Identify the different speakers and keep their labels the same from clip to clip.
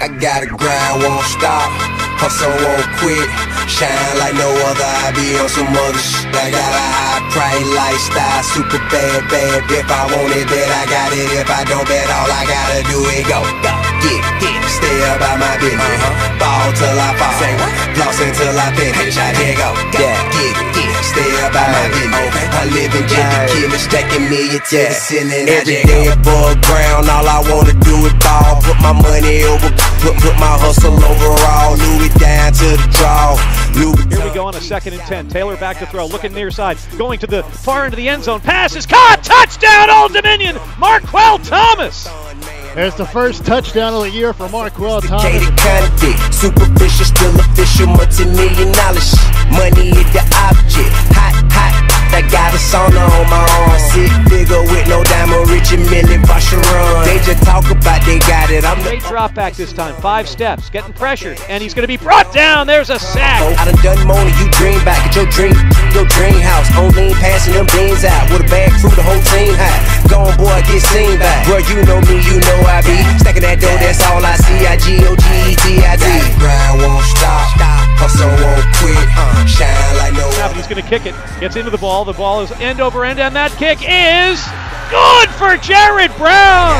Speaker 1: I gotta grind, won't stop. Hustle, won't quit. Shine like no other. I be on some other shit. I got a high price lifestyle, super bad, bad. If I want it, bet I got it. If I don't bet, all I gotta do is go. Get, get, stay about my business. Uh-huh. Ball till I fall. Say what? Floss until I finish. I dare go. Yeah, get, get, stay about my business. I live in jet, killing, stacking million to the ceiling. Every day above ground, all I wanna do is ball. Put my money over, put, put hustle overall. Louis down to the draw.
Speaker 2: Here we go on a second and 10. Taylor back to throw, looking near side, going to the far end of the end zone. Pass is caught. Touchdown, Old Dominion. Marquel Thomas.
Speaker 3: There's the first touchdown of the year for Marquel Thomas.
Speaker 1: Katie superficial, still official, multi-million dollars. Money is the object, hot, hot. I got a sauna on my arm, diamond, rich and million run. They just talk about they got it. I'm the
Speaker 2: Great drop back this time. Five steps, getting pressured, and he's going to be brought down. There's a sack.
Speaker 1: Oh, I done done more than you dream back at your dream, your dream house. On lean, passing them beans out with a bag through the whole team high. Gone boy, get seen back. Bro, you know me, you know I be stacking that dough. That's all I see. I G O G E T I D. Grind won't stop, hustle won't quit. Uh-huh. Shine like no
Speaker 2: He's going to kick it. Gets into the ball. The ball is end over end, and that kick is good for Jared Brown.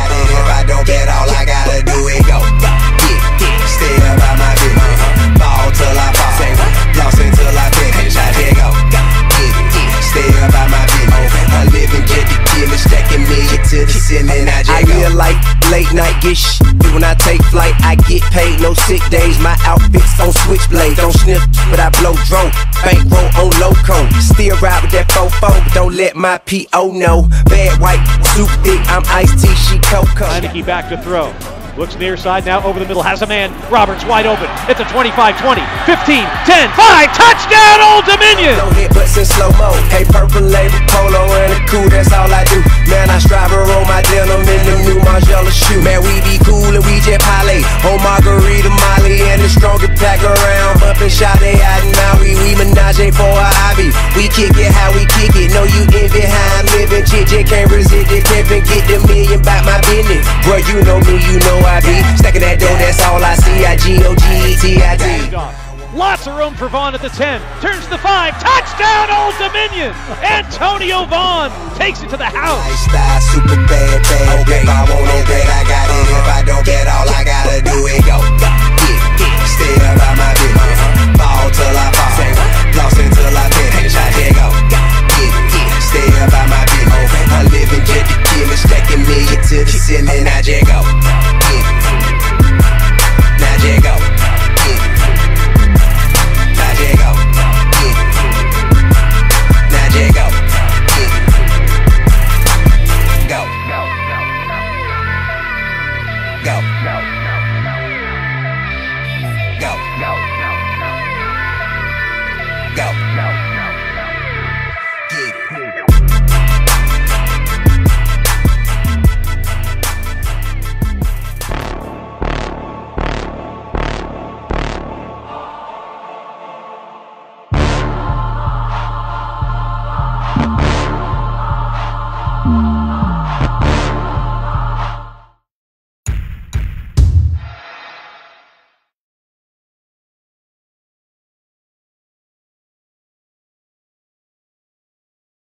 Speaker 1: To the ceiling. I just go. I like late night get sh- when I take flight. I get paid, no sick days. My outfits on switchblade. Don't sniff, but I blow drone. Bankroll on loco. Still ride with that fofo, but don't let my PO know. Bad white, soup thick. I'm iced tea, she cocoa.
Speaker 2: Heinicke back to throw. Looks near side now over the middle. Has a man. Roberts wide open. It's a 25 20, 15, 10, 5. Touchdown, Old Dominion.
Speaker 1: No hit slow mo. Hey, purple polo and a cool, that's all I do. Man, I strive to roll my denim in them new Margiela shoe. Man, we be cool and we Margarita, Molly, and the pack around. Shot in Maui. We menage for a hobby. We kick it how we kick it. Know you living. Can't resist it. Pimpin', get the million back my business. Bro, you know me, you know I be. Stacking that dough, that's all I see. I G O G E T I D.
Speaker 2: Lots of room for Vaughn at the 10. Turns the 5. Touchdown, Old Dominion. Antonio Vaughn takes it to the house.
Speaker 1: Lifestyle super bad, bad. If I want it, bet I got